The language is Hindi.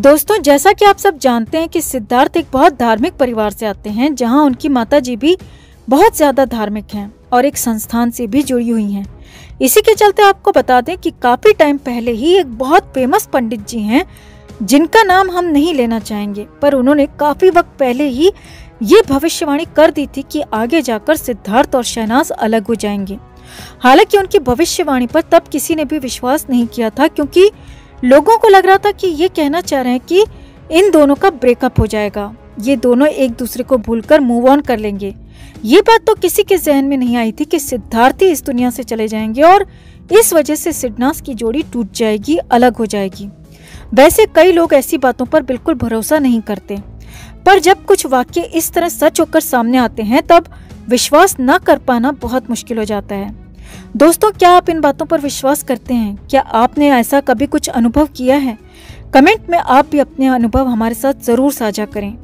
दोस्तों, जैसा कि आप सब जानते हैं कि सिद्धार्थ एक बहुत धार्मिक परिवार से आते हैं, जहाँ उनकी माता जी भी बहुत ज़्यादा धार्मिक हैं और एक संस्थान से भी जुड़ी हुई हैं। इसी के चलते आपको बता दें कि काफ़ी टाइम पहले ही एक बहुत फ़ेमस पंडित जी हैं, जिनका नाम हम नहीं लेना चाहेंगे, पर उन्होंने काफ़ी वक्त पहले ही ये भविष्यवाणी कर दी थी कि आगे जाकर सिद्धार्थ और शहनाज अलग हो जाएँगे। हालाँकि उनकी भविष्यवाणी पर तब किसी ने भी विश्वास नहीं किया था, क्योंकि लोगों को लग रहा था कि ये कहना चाह रहे हैं कि इन दोनों का ब्रेकअप हो जाएगा। ये दोनों एक दूसरे को भूलकर मूव ऑन कर लेंगे। ये बात तो किसी के जहन में नहीं आई थी कि सिद्धार्थ इस दुनिया से चले जाएँगे और इस वजह से सिडनास की जोड़ी टूट जाएगी, अलग हो जाएगी। वैसे कई लोग ऐसी बातों पर बिल्कुल भरोसा नहीं करते। पर जब कुछ वाक्य इस तरह सच होकर सामने आते हैं, तब विश्वास न कर पाना बहुत मुश्किल हो जाता है। दोस्तों, क्या आप इन बातों पर विश्वास करते हैं? क्या आपने ऐसा कभी कुछ अनुभव किया है? कमेंट में आप भी अपने अनुभव हमारे साथ ज़रूर साझा करें।